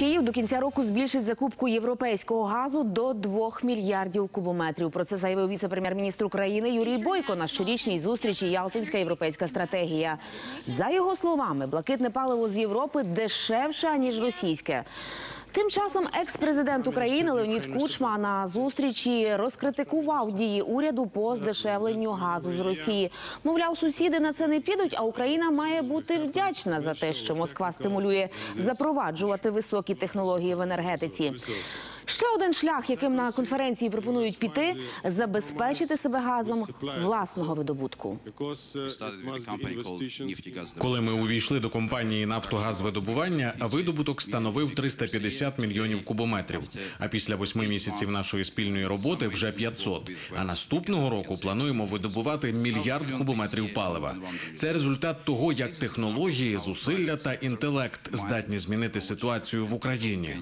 Київ до кінця року збільшить закупку європейського газу до 2 мільярдів кубометрів. Про це заявив віце-прем'єр-міністр України Юрій Бойко на щорічній зустрічі Ялтинська європейська стратегія. За його словами, блакитне паливо з Європи дешевше ніж російське. Тим часом екс-президент України Леонід Кучма на зустрічі розкритикував дії уряду по здешевленню газу з Росії. Мовляв, сусіди на це не підуть, а Україна має бути вдячна за те, що Москва стимулює запроваджувати високі технології в енергетиці. Ще один шлях, яким на конференції пропонують піти, забезпечити себе газом власного видобутку. Коли ми увійшли до компанії Нафтогазвидобування, видобуток становив 350 мільйонів кубометрів. А після восьми місяців нашої спільної роботи вже 500. А наступного року плануємо видобувати мільярд кубометрів палива. Це результат того, як технології, зусилля та інтелект здатні змінити ситуацію в Україні.